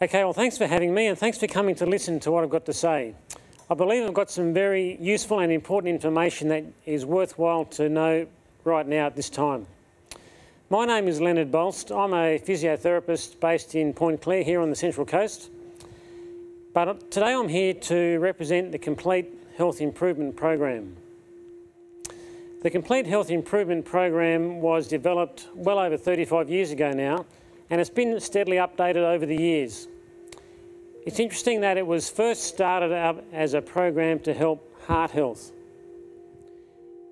Okay, well, thanks for having me and thanks for coming to listen to what I've got to say. I believe I've got some very useful and important information that is worthwhile to know right now at this time. My name is Leonard Bolst. I'm a physiotherapist based in Point Clare here on the Central Coast. But uh, today I'm here to represent the Complete Health Improvement Program. The Complete Health Improvement Program was developed well over 35 years ago now and it's been steadily updated over the years. It's interesting that it was first started up as a program to help heart health.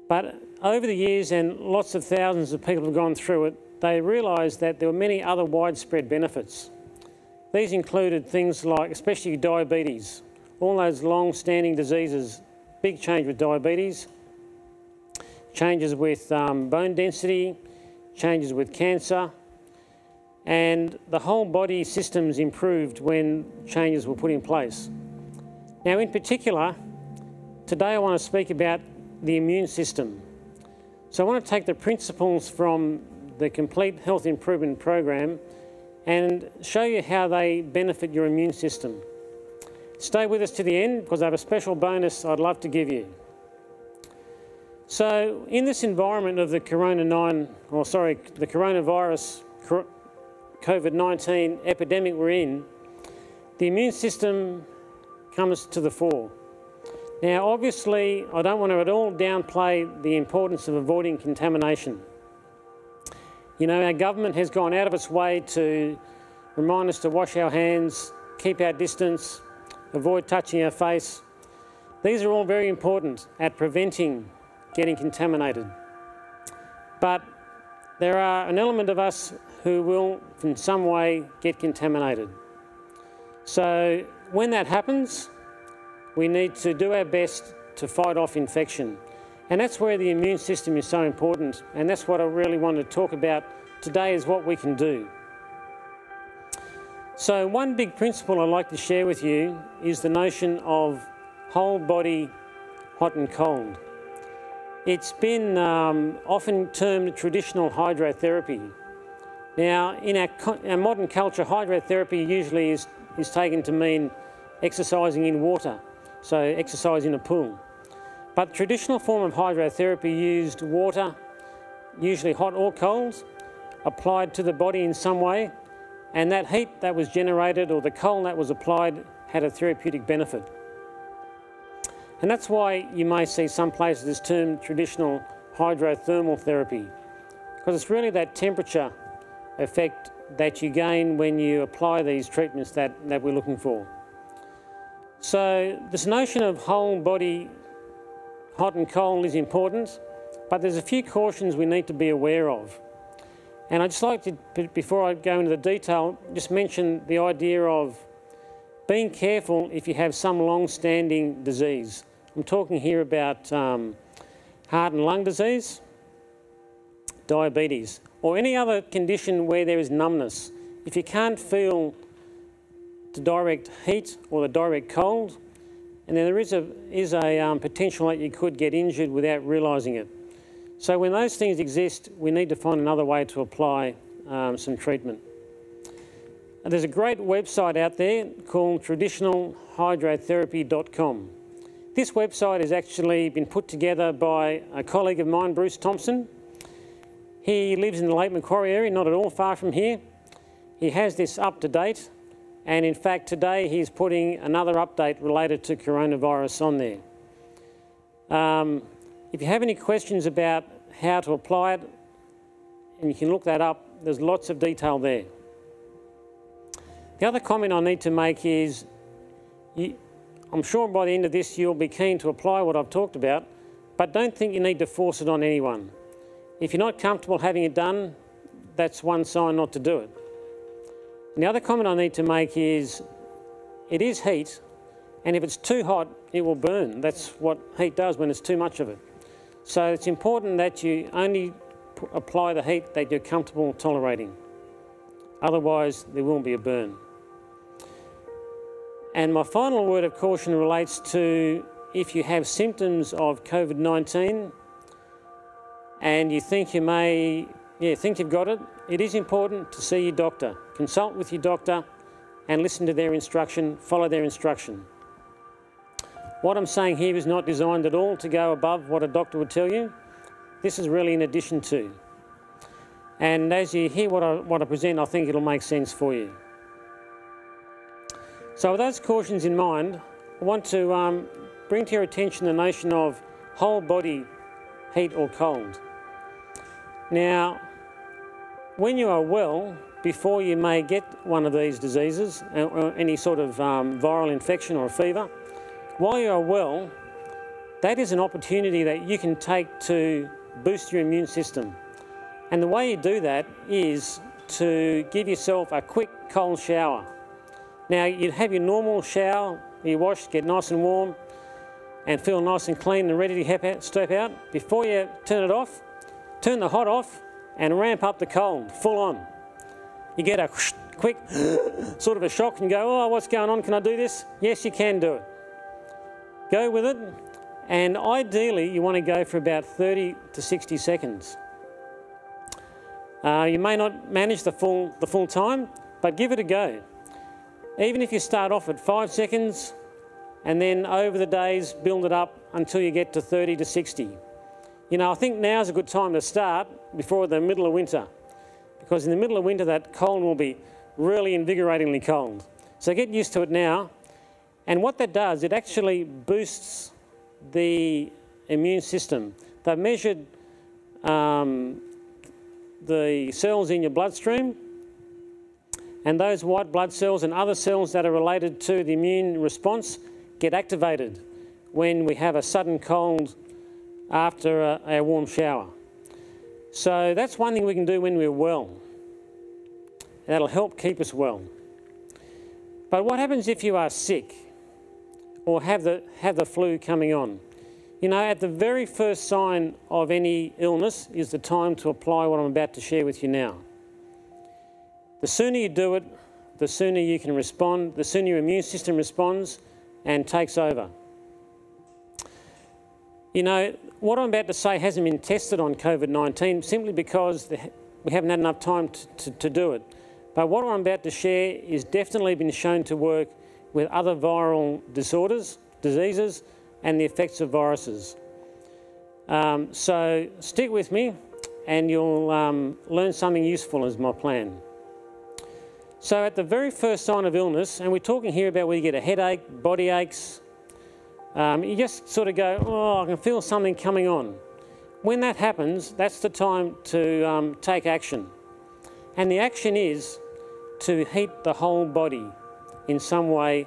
But over the years, and lots of thousands of people have gone through it, they realised that there were many other widespread benefits. These included things like, especially diabetes, all those long-standing diseases, big change with diabetes, changes with um, bone density, changes with cancer, and the whole body systems improved when changes were put in place. Now, in particular, today I want to speak about the immune system. So I want to take the principles from the Complete Health Improvement Program and show you how they benefit your immune system. Stay with us to the end because I have a special bonus I'd love to give you. So in this environment of the corona 9, or sorry, the coronavirus COVID-19 epidemic we're in, the immune system comes to the fore. Now, obviously, I don't want to at all downplay the importance of avoiding contamination. You know, our government has gone out of its way to remind us to wash our hands, keep our distance, avoid touching our face. These are all very important at preventing getting contaminated. But there are an element of us who will in some way get contaminated. So when that happens, we need to do our best to fight off infection. And that's where the immune system is so important. And that's what I really want to talk about today is what we can do. So one big principle I'd like to share with you is the notion of whole body hot and cold. It's been um, often termed traditional hydrotherapy. Now, in our, our, modern culture, hydrotherapy usually is, is taken to mean exercising in water, so exercise in a pool. But the traditional form of hydrotherapy used water, usually hot or cold, applied to the body in some way, and that heat that was generated or the cold that was applied had a therapeutic benefit. And that's why you may see some places this term traditional hydrothermal therapy, because it's really that temperature effect that you gain when you apply these treatments that, that we're looking for. So this notion of whole body hot and cold is important, but there's a few cautions we need to be aware of. And I'd just like to, before I go into the detail, just mention the idea of being careful if you have some long-standing disease. I'm talking here about um, heart and lung disease, diabetes, or any other condition where there is numbness. If you can't feel the direct heat or the direct cold, and then there is a, is a um, potential that you could get injured without realising it. So when those things exist, we need to find another way to apply um, some treatment. There's a great website out there called traditionalhydrotherapy.com. This website has actually been put together by a colleague of mine, Bruce Thompson. He lives in the Lake Macquarie area, not at all far from here. He has this up to date, and in fact, today he's putting another update related to coronavirus on there. Um, if you have any questions about how to apply it, and you can look that up, there's lots of detail there. The other comment I need to make is, you, I'm sure by the end of this you'll be keen to apply what I've talked about, but don't think you need to force it on anyone. If you're not comfortable having it done, that's one sign not to do it. And the other comment I need to make is, it is heat, and if it's too hot, it will burn. That's what heat does when it's too much of it. So it's important that you only apply the heat that you're comfortable tolerating. Otherwise, there will be a burn. And my final word of caution relates to if you have symptoms of COVID-19 and you think you may, yeah, think you've got it, it is important to see your doctor. Consult with your doctor and listen to their instruction, follow their instruction. What I'm saying here is not designed at all to go above what a doctor would tell you. This is really in addition to. And as you hear what I, what I present, I think it'll make sense for you. So with those cautions in mind, I want to um, bring to your attention the notion of whole body heat or cold. Now, when you are well, before you may get one of these diseases, uh, or any sort of um, viral infection or a fever, while you are well, that is an opportunity that you can take to boost your immune system. And the way you do that is to give yourself a quick cold shower. Now, you'd have your normal shower, you wash, get nice and warm, and feel nice and clean and ready to step out. Before you turn it off, turn the hot off and ramp up the cold, full on. You get a quick sort of a shock and go, oh, what's going on? Can I do this? Yes, you can do it. Go with it, and ideally you want to go for about 30 to 60 seconds. Uh, you may not manage the full, the full time, but give it a go. Even if you start off at five seconds and then over the days build it up until you get to 30 to 60. You know, I think now's a good time to start before the middle of winter because in the middle of winter that cold will be really invigoratingly cold. So get used to it now. And what that does, it actually boosts the immune system. They've measured um, the cells in your bloodstream and those white blood cells and other cells that are related to the immune response get activated when we have a sudden cold after a, a warm shower. So that's one thing we can do when we're well. That'll help keep us well. But what happens if you are sick or have the, have the flu coming on? You know, at the very first sign of any illness is the time to apply what I'm about to share with you now. The sooner you do it, the sooner you can respond, the sooner your immune system responds and takes over. You know, what I'm about to say hasn't been tested on COVID-19 simply because we haven't had enough time to, to, to do it. But what I'm about to share is definitely been shown to work with other viral disorders, diseases, and the effects of viruses. Um, so stick with me and you'll um, learn something useful is my plan. So at the very first sign of illness, and we're talking here about where you get a headache, body aches, um, you just sort of go, oh, I can feel something coming on. When that happens, that's the time to um, take action. And the action is to heat the whole body in some way,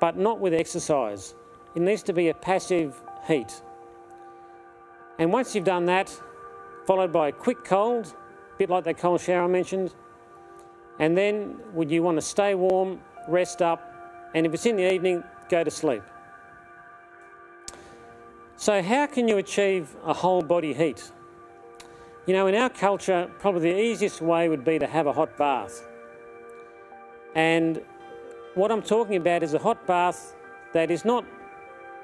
but not with exercise. It needs to be a passive heat. And once you've done that, followed by a quick cold, a bit like that cold shower I mentioned, and then would you want to stay warm, rest up, and if it's in the evening, go to sleep. So how can you achieve a whole body heat? You know, in our culture, probably the easiest way would be to have a hot bath. And what I'm talking about is a hot bath that is not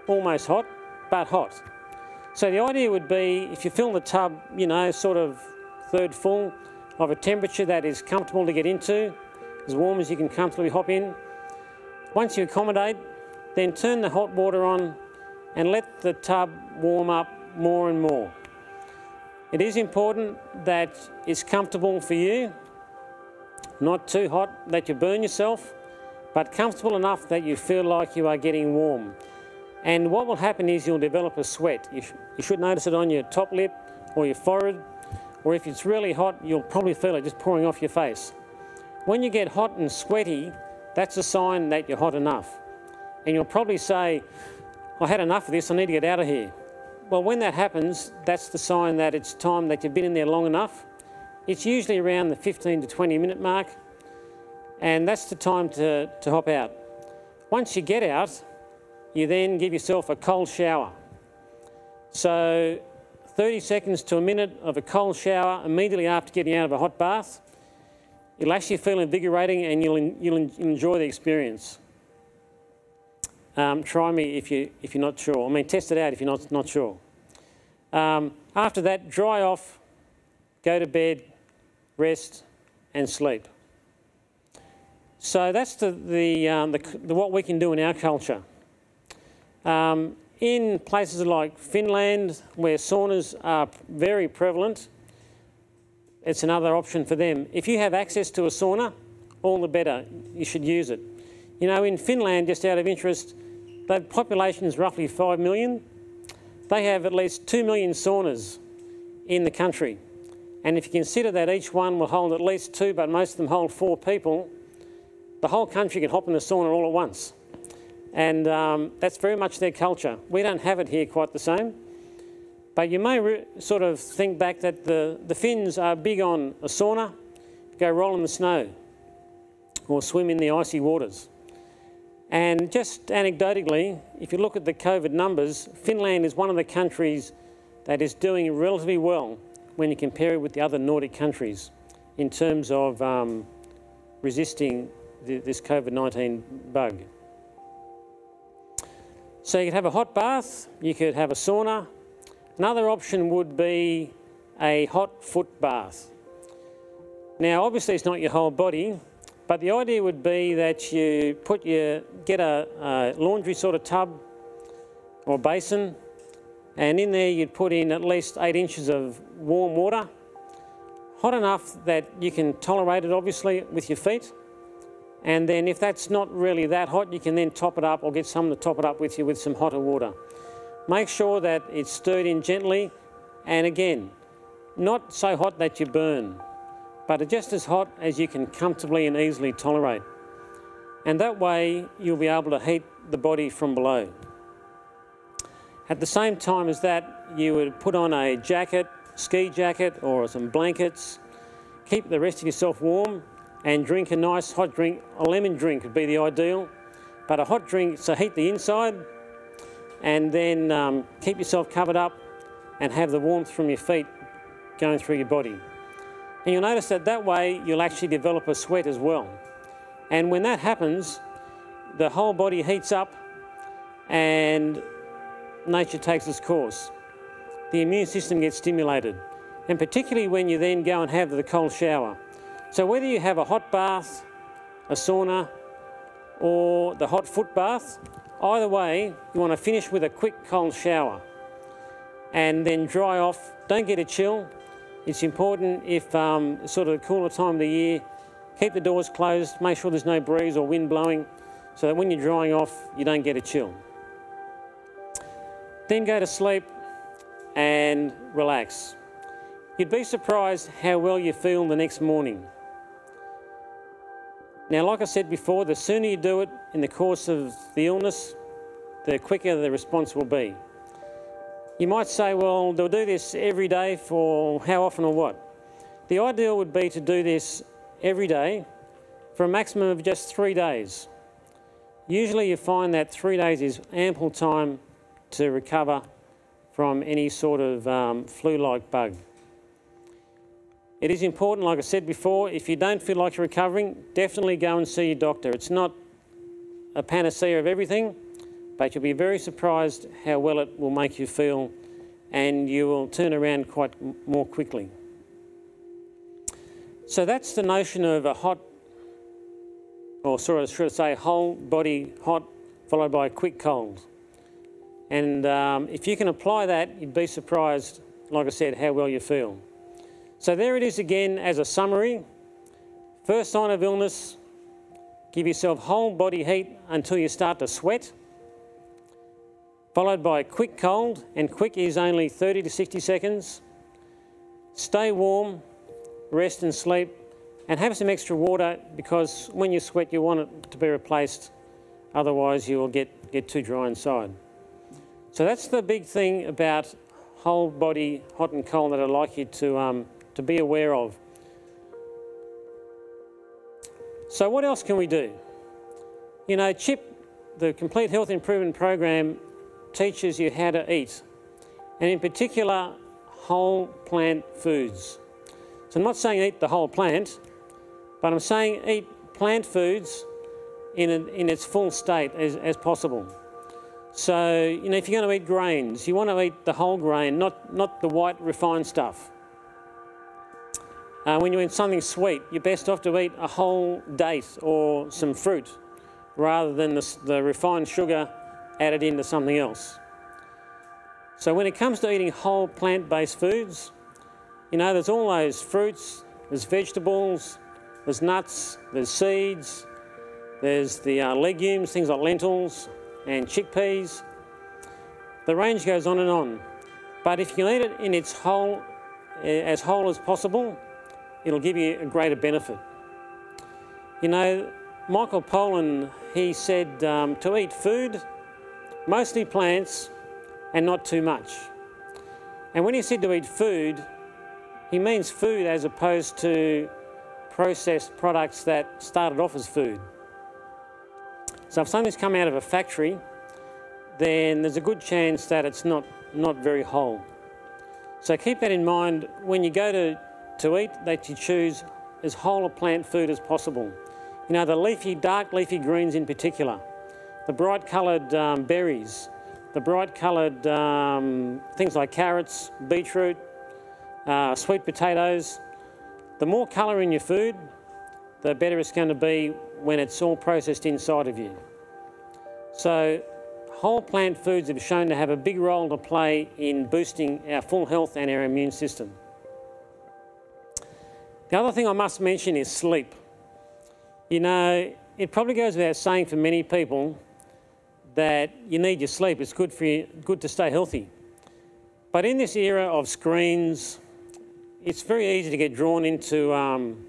almost hot, but hot. So the idea would be if you fill the tub, you know, sort of third full, of a temperature that is comfortable to get into, as warm as you can comfortably hop in. Once you accommodate, then turn the hot water on and let the tub warm up more and more. It is important that it's comfortable for you, not too hot that you burn yourself, but comfortable enough that you feel like you are getting warm. And what will happen is you'll develop a sweat. You, sh you should notice it on your top lip or your forehead or if it's really hot, you'll probably feel it just pouring off your face. When you get hot and sweaty, that's a sign that you're hot enough. And you'll probably say, I had enough of this, I need to get out of here. Well, when that happens, that's the sign that it's time that you've been in there long enough. It's usually around the 15 to 20 minute mark, and that's the time to, to hop out. Once you get out, you then give yourself a cold shower. So 30 seconds to a minute of a cold shower immediately after getting out of a hot bath. It'll actually feel invigorating and you'll, you'll enjoy the experience. Um, try me if, you, if you're not sure. I mean, test it out if you're not, not sure. Um, after that, dry off, go to bed, rest and sleep. So that's the, the, um, the, the, what we can do in our culture. Um, in places like Finland, where saunas are very prevalent, it's another option for them. If you have access to a sauna, all the better. You should use it. You know, in Finland, just out of interest, the population is roughly 5 million. They have at least 2 million saunas in the country. And if you consider that each one will hold at least two, but most of them hold four people, the whole country can hop in the sauna all at once. And um, that's very much their culture. We don't have it here quite the same. But you may sort of think back that the, the Finns are big on a sauna, go roll in the snow or swim in the icy waters. And just anecdotally, if you look at the COVID numbers, Finland is one of the countries that is doing relatively well when you compare it with the other Nordic countries in terms of um, resisting the, this COVID-19 bug. So you could have a hot bath, you could have a sauna. Another option would be a hot foot bath. Now, obviously it's not your whole body, but the idea would be that you put your, get a, a laundry sort of tub or basin, and in there you'd put in at least eight inches of warm water, hot enough that you can tolerate it obviously with your feet. And then if that's not really that hot, you can then top it up or get someone to top it up with you with some hotter water. Make sure that it's stirred in gently and again, not so hot that you burn, but are just as hot as you can comfortably and easily tolerate. And that way you'll be able to heat the body from below. At the same time as that, you would put on a jacket, ski jacket or some blankets, keep the rest of yourself warm and drink a nice hot drink. A lemon drink would be the ideal, but a hot drink, so heat the inside and then um, keep yourself covered up and have the warmth from your feet going through your body. And you'll notice that that way you'll actually develop a sweat as well. And when that happens, the whole body heats up and nature takes its course. The immune system gets stimulated, and particularly when you then go and have the cold shower. So whether you have a hot bath, a sauna, or the hot foot bath, either way, you want to finish with a quick cold shower and then dry off. Don't get a chill. It's important if um, sort of the cooler time of the year, keep the doors closed, make sure there's no breeze or wind blowing so that when you're drying off, you don't get a chill. Then go to sleep and relax. You'd be surprised how well you feel the next morning. Now, like I said before, the sooner you do it in the course of the illness, the quicker the response will be. You might say, well, they'll do this every day for how often or what? The ideal would be to do this every day for a maximum of just three days. Usually you find that three days is ample time to recover from any sort of um, flu-like bug. It is important, like I said before, if you don't feel like you're recovering, definitely go and see your doctor. It's not a panacea of everything, but you'll be very surprised how well it will make you feel and you will turn around quite more quickly. So that's the notion of a hot, or sort of should say, whole body hot followed by a quick cold. And um, if you can apply that, you'd be surprised, like I said, how well you feel. So there it is again as a summary. First sign of illness, give yourself whole body heat until you start to sweat, followed by a quick cold, and quick is only 30 to 60 seconds. Stay warm, rest and sleep, and have some extra water because when you sweat you want it to be replaced, otherwise you will get, get too dry inside. So that's the big thing about whole body hot and cold that I'd like you to, um, to be aware of. So what else can we do? You know, CHIP, the Complete Health Improvement Program, teaches you how to eat, and in particular, whole plant foods. So I'm not saying eat the whole plant, but I'm saying eat plant foods in, in its full state as, as possible. So, you know, if you're going to eat grains, you want to eat the whole grain, not, not the white refined stuff. Uh, when you eat something sweet, you're best off to eat a whole date or some fruit rather than the, the refined sugar added into something else. So when it comes to eating whole plant-based foods, you know, there's all those fruits, there's vegetables, there's nuts, there's seeds, there's the uh, legumes, things like lentils and chickpeas. The range goes on and on. But if you eat it in its whole, eh, as whole as possible, it'll give you a greater benefit. You know, Michael Pollan, he said um, to eat food, mostly plants, and not too much. And when he said to eat food, he means food as opposed to processed products that started off as food. So if something's come out of a factory, then there's a good chance that it's not not very whole. So keep that in mind when you go to, to eat that you choose as whole a plant food as possible. You know, the leafy, dark leafy greens in particular, the bright coloured um, berries, the bright coloured um, things like carrots, beetroot, uh, sweet potatoes. The more colour in your food, the better it's going to be when it's all processed inside of you. So whole plant foods have shown to have a big role to play in boosting our full health and our immune system. The other thing I must mention is sleep. You know, it probably goes without saying for many people that you need your sleep. It's good for you, good to stay healthy. But in this era of screens, it's very easy to get drawn into um,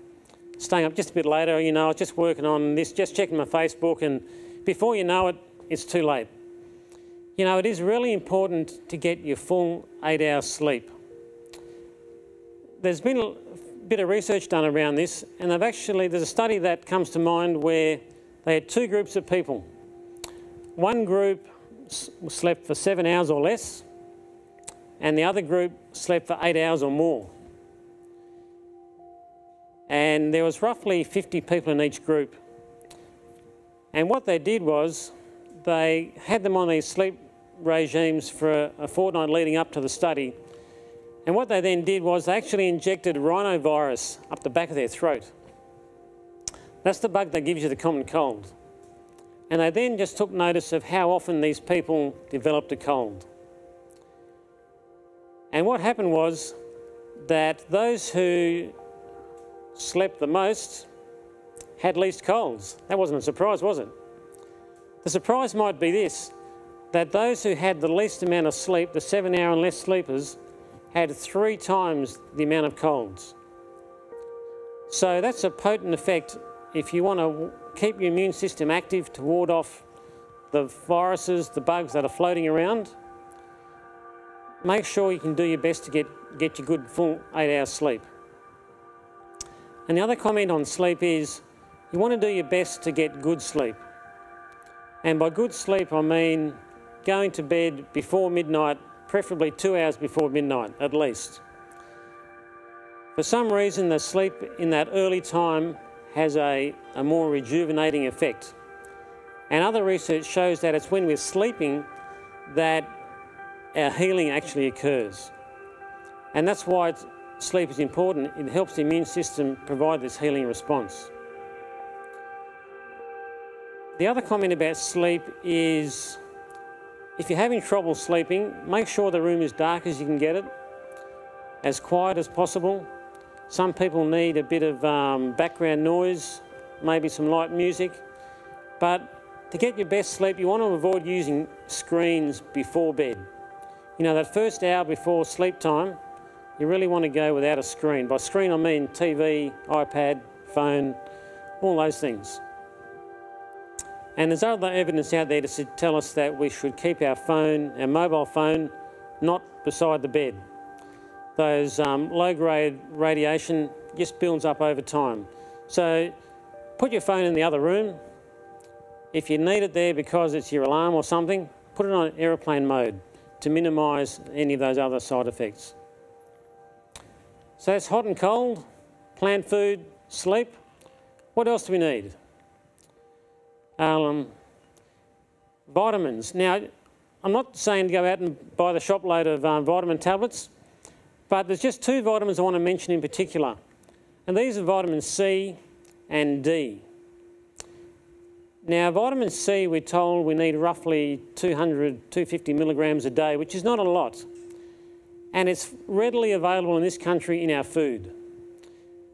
staying up just a bit later. You know, I was just working on this, just checking my Facebook, and before you know it, it's too late. You know, it is really important to get your full eight hours sleep. There's been a bit of research done around this, and they've actually, there's a study that comes to mind where they had two groups of people. One group slept for seven hours or less, and the other group slept for eight hours or more. And there was roughly 50 people in each group. And what they did was they had them on these sleep regimes for a, fortnight leading up to the study. And what they then did was they actually injected rhinovirus up the back of their throat. That's the bug that gives you the common cold. And they then just took notice of how often these people developed a cold. And what happened was that those who slept the most had least colds. That wasn't a surprise, was it? The surprise might be this that those who had the least amount of sleep, the seven hour and less sleepers, had three times the amount of colds. So that's a potent effect if you want to keep your immune system active to ward off the viruses, the bugs that are floating around. Make sure you can do your best to get, get your good full eight hours sleep. And the other comment on sleep is you want to do your best to get good sleep. And by good sleep, I mean going to bed before midnight, preferably two hours before midnight at least. For some reason, the sleep in that early time has a, a more rejuvenating effect. And other research shows that it's when we're sleeping that our healing actually occurs. And that's why sleep is important. It helps the immune system provide this healing response. The other comment about sleep is if you're having trouble sleeping, make sure the room is dark as you can get it, as quiet as possible. Some people need a bit of um, background noise, maybe some light music. But to get your best sleep, you want to avoid using screens before bed. You know, that first hour before sleep time, you really want to go without a screen. By screen, I mean TV, iPad, phone, all those things. And there's other evidence out there to tell us that we should keep our phone, our mobile phone, not beside the bed. Those um, low-grade radiation just builds up over time. So put your phone in the other room. If you need it there because it's your alarm or something, put it on aeroplane mode to minimise any of those other side effects. So that's hot and cold, plant food, sleep. What else do we need? Um, vitamins. Now, I'm not saying to go out and buy the shop load of um, vitamin tablets, but there's just two vitamins I want to mention in particular. And these are vitamin C and D. Now, vitamin C, we're told we need roughly 200, 250 milligrams a day, which is not a lot. And it's readily available in this country in our food.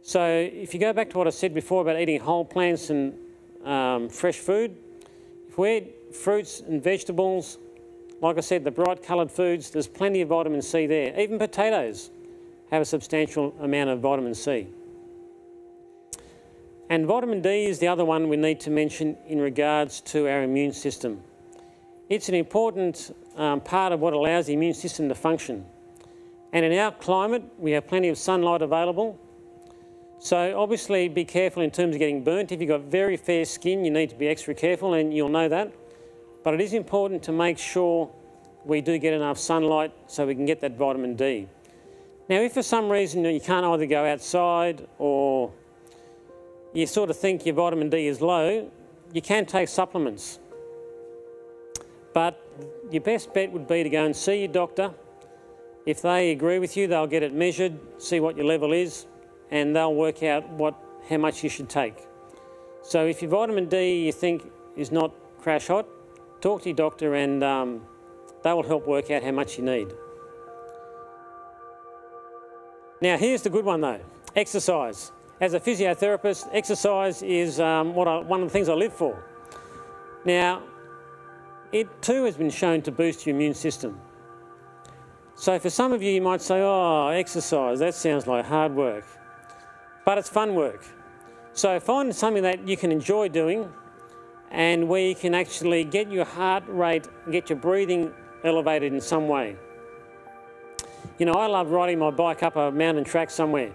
So if you go back to what I said before about eating whole plants and um, fresh food, if we eat fruits and vegetables, like I said, the bright coloured foods, there's plenty of vitamin C there. Even potatoes have a substantial amount of vitamin C. And vitamin D is the other one we need to mention in regards to our immune system. It's an important um, part of what allows the immune system to function. And in our climate, we have plenty of sunlight available. So obviously be careful in terms of getting burnt. If you've got very fair skin, you need to be extra careful and you'll know that. But it is important to make sure we do get enough sunlight so we can get that vitamin D. Now, if for some reason you can't either go outside or you sort of think your vitamin D is low, you can take supplements. But your best bet would be to go and see your doctor. If they agree with you, they'll get it measured, see what your level is, and they'll work out what, how much you should take. So if your vitamin D you think is not crash hot, talk to your doctor and um, they will help work out how much you need. Now here's the good one though, exercise. As a physiotherapist, exercise is um, what I, one of the things I live for. Now, it too has been shown to boost your immune system. So for some of you, you might say, oh, exercise, that sounds like hard work. But it's fun work. So find something that you can enjoy doing and where you can actually get your heart rate, get your breathing elevated in some way. You know, I love riding my bike up a mountain track somewhere.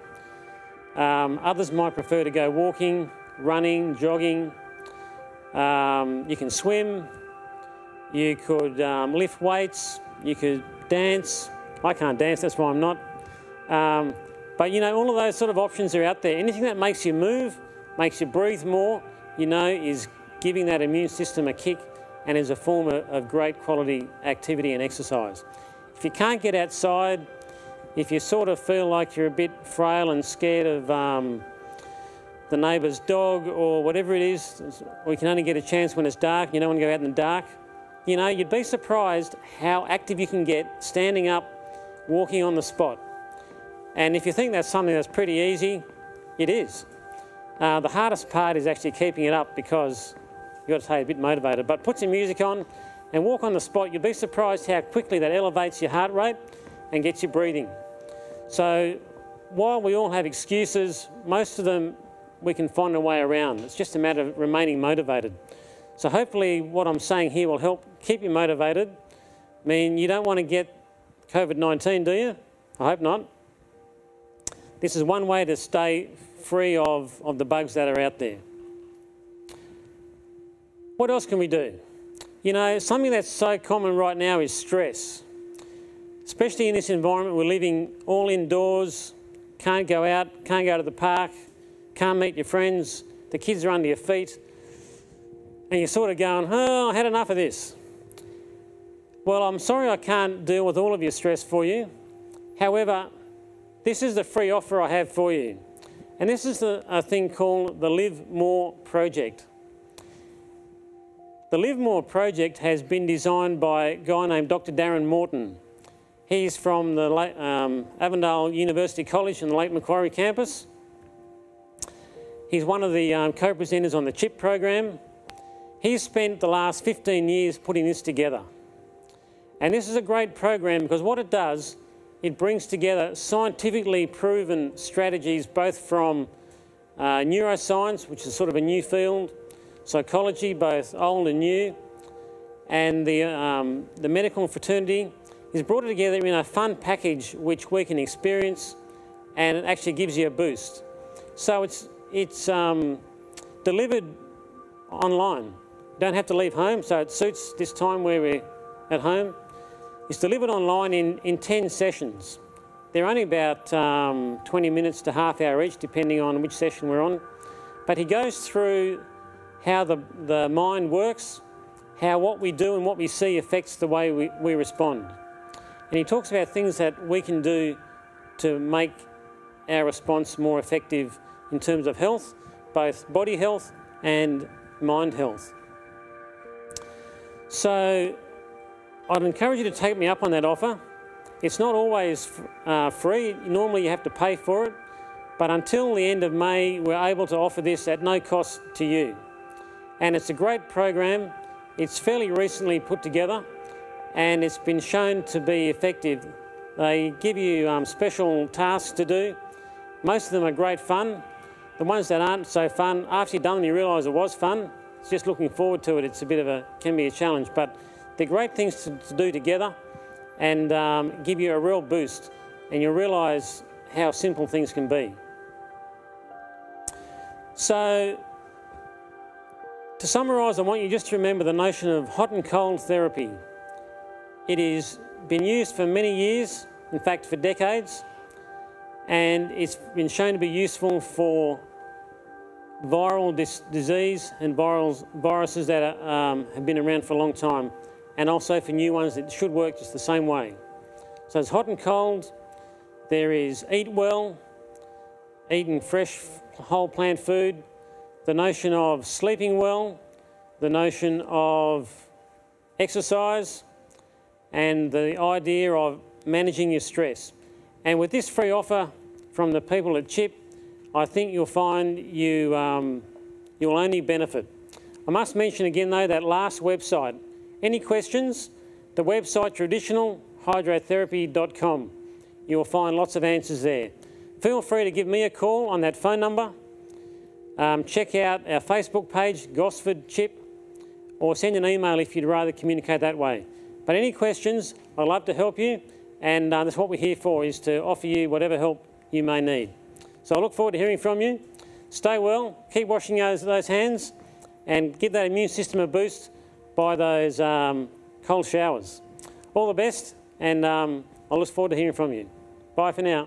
Um, others might prefer to go walking, running, jogging. Um, you can swim. You could um, lift weights. You could dance. I can't dance, that's why I'm not. Um, but you know, all of those sort of options are out there. Anything that makes you move, makes you breathe more, you know, is giving that immune system a kick and is a form of, great quality activity and exercise. If you can't get outside, if you sort of feel like you're a bit frail and scared of um, the neighbour's dog or whatever it is, or you can only get a chance when it's dark, you don't want to go out in the dark, you know, you'd be surprised how active you can get standing up, walking on the spot. And if you think that's something that's pretty easy, it is. Uh, the hardest part is actually keeping it up because you've got to stay a bit motivated. But put some music on and walk on the spot. You'll be surprised how quickly that elevates your heart rate and gets you breathing. So while we all have excuses, most of them we can find a way around. It's just a matter of remaining motivated. So hopefully what I'm saying here will help keep you motivated. I mean, you don't want to get COVID-19, do you? I hope not. This is one way to stay free of, of the bugs that are out there. What else can we do? You know, something that's so common right now is stress especially in this environment, we're living all indoors, can't go out, can't go to the park, can't meet your friends, the kids are under your feet, and you're sort of going, oh, I had enough of this. Well, I'm sorry I can't deal with all of your stress for you. However, this is the free offer I have for you. And this is a thing called the Live More Project. The Live More Project has been designed by a guy named Dr. Darren Morton. He's from the um, Avondale University College in the Lake Macquarie campus. He's one of the um, co-presenters on the CHIP program. He's spent the last 15 years putting this together. And this is a great program because what it does, it brings together scientifically proven strategies both from uh, neuroscience, which is sort of a new field, psychology, both old and new, and the, um, the medical fraternity, He's brought together in a fun package which we can experience and it actually gives you a boost. So it's, it's um, delivered online. Don't have to leave home, so it suits this time where we're at home. It's delivered online in, in 10 sessions. They're only about um, 20 minutes to half hour each, depending on which session we're on. But he goes through how the, the mind works, how what we do and what we see affects the way we, we respond. And he talks about things that we can do to make our response more effective in terms of health, both body health and mind health. So I'd encourage you to take me up on that offer. It's not always uh, free. Normally you have to pay for it. But until the end of May, we're able to offer this at no cost to you. And it's a great program. It's fairly recently put together and it's been shown to be effective. They give you um, special tasks to do. Most of them are great fun. The ones that aren't so fun, after you've done them, you realise it was fun. It's just looking forward to it. It's a bit of a, can be a challenge, but they're great things to, to do together and um, give you a real boost and you'll realise how simple things can be. So, to summarise, I want you just to remember the notion of hot and cold therapy. It has been used for many years, in fact for decades, and it's been shown to be useful for viral dis disease and viral viruses that are, um, have been around for a long time, and also for new ones that should work just the same way. So it's hot and cold. There is eat well, eating fresh whole plant food, the notion of sleeping well, the notion of exercise, and the idea of managing your stress. And with this free offer from the people at CHIP, I think you'll find you, um, you'll only benefit. I must mention again though that last website. Any questions? The website traditionalhydrotherapy.com. You will find lots of answers there. Feel free to give me a call on that phone number. Um, check out our Facebook page, Gosford CHIP, or send an email if you'd rather communicate that way. But any questions, I'd love to help you, and uh, that's what we're here for, is to offer you whatever help you may need. So I look forward to hearing from you. Stay well, keep washing those, those hands, and give that immune system a boost by those um, cold showers. All the best, and um, I look forward to hearing from you. Bye for now.